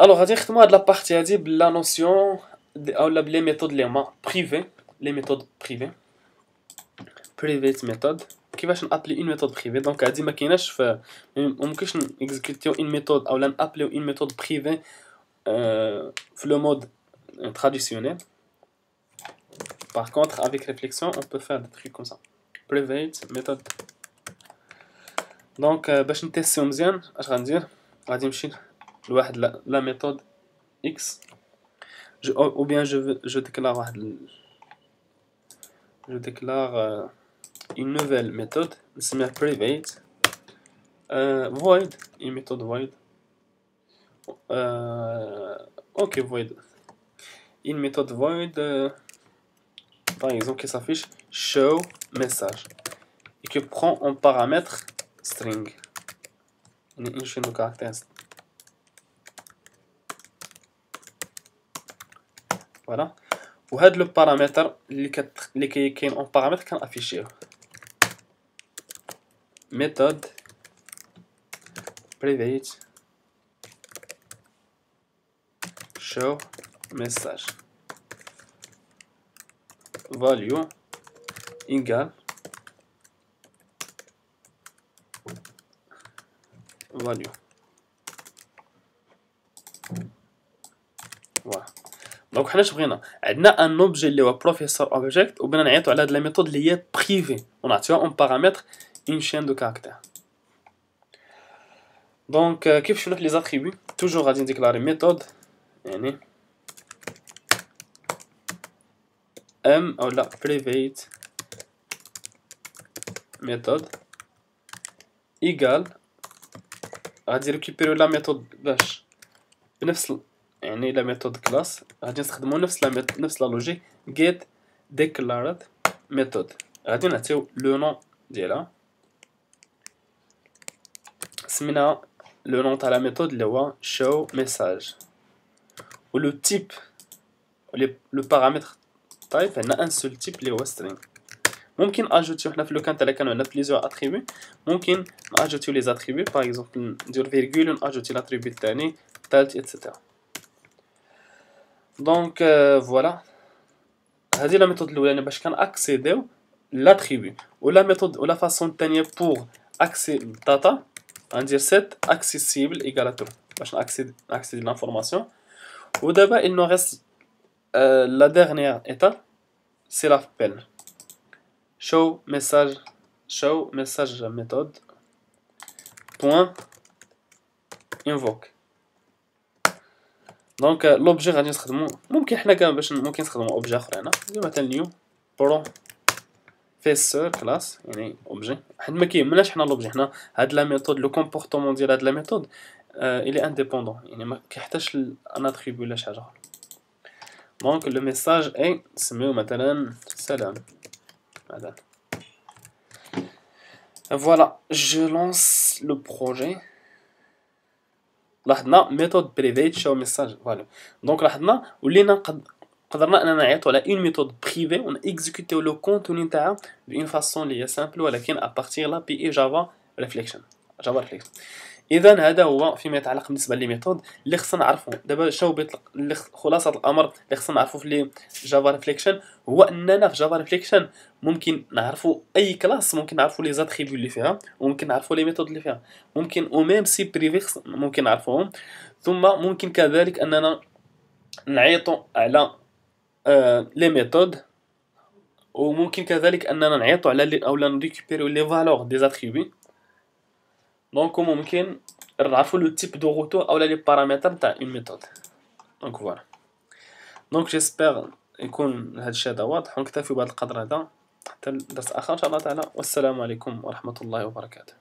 الوغ غادي نخدمو هاد لابارتي هادي بلا نوسيون اولا بلي ميثود لي هما بريفي لي ميثود بريفي بريفيت ميثود كيفاش نابلي اون ميثود بريفي دونك هادي ما كايناش ف ممكنش نيكزيكوتيو اون ميثود اولا نابليو اون ميثود بريفي في لو مود traditionnel par contre avec réflexion on peut faire des trucs comme ça private méthode دونك باش نتيستيو مزيان اش غندير غادي نمشي لواحد لا ميثود اكس ou bien je, je déclare je déclare une nouvelle méthode نسميها private uh, void une méthode void uh, ok void une méthode void uh, par exemple qui s'affiche show message et qui prend en paramètre string une chaîne de caractères فوالا وهاد لو بارامتر اللي كت... اللي كاين اون بارامتر كنافيشيوه ميثود private show message value equal value Donc حنا اش بغينا عندنا un objet اللي هو professeur object وبغينا نعيطوا على هاد la méthode اللي هي privée ونعطيوها un paramètre une chaîne de caractères Donc كيف شنو في les attributs toujours غادي نديكلاري méthode يعني M ou la private method égal غادي ريكوبيريو la méthode باش بنفس يعني la méthode class غادي نستخدمو نفس la نفس la logique get declared method غادي نعطيو le nom ديالها. سمينا le nom تاع la méthode اللي هو show message. Le type le paramètre طيب عندنا un seul type اللي هو string. ممكن اجوتيو حنا في لو كان تاع كانوا عندنا plusieurs attributs ممكن ناجوتيو les attributs par exemple ندير virgule وناجوتي l'attribut الثاني الثالث et cetera دونك فوالا هذه لا ميثود الاولانيه باش كان اكسيديو لاتريبي ولا ميثود ولا فاسون الثانيه بور اكسي داتا غندير سيت اكسيسيبل ايكال ترو باش ناكسيد ناكسيد لانفورماسيون ودابا il nous reste euh, la dernière étape c'est l'appel show message show message méthode point invoke donc l'objet غادي نستخدمو ممكن حنا كاع باش ممكن نستخدمو objet اخر هنا مثلا new Professeur class يعني objet حيت ما كيهمناش حنا لوبجي حنا هاد la méthode le comportement ديال هاد la méthode il est indépendant يعني ما كيحتاجش un attribut ولا شي حاجة أخرى. donc le message et نسميو مثلا سلام. مثلا voilà je lance le projet لاحظنا méthode private show message. voilà. donc لاحظنا ولينا قد قدرنا أننا نعيطوا على une méthode privée ون exécut يو le contenu نتاعها ب une façon اللي هي simple ولكن à partir l'API Java Reflection Java Reflection اذا هذا هو فيما يتعلق بالنسبة les méthodes اللي خصنا نعرفو. دابا شنو بيطلق خلاصة الأمر اللي خصنا نعرفو في Java Reflection هو أننا في Java Reflection ممكن نعرفو أي classe ممكن نعرفو les attributs اللي فيها وممكن نعرفو les méthodes اللي فيها. ممكن ou même si privés ممكن نعرفوهم. ثم ممكن كذلك أننا نعيطو على آه les méthodes وممكن كذلك أننا نعيطو على اولا ن récupér يو les valeurs des attributs donc ممكن نعرفو le type de retour اولا les paramètres تاع une méthode donc voilà donc j'espère يكون هذا الشيء هذا واضح ونكتفي بهذا القدر هذا حتى درس اخر ان شاء الله تعالى والسلام عليكم ورحمه الله وبركاته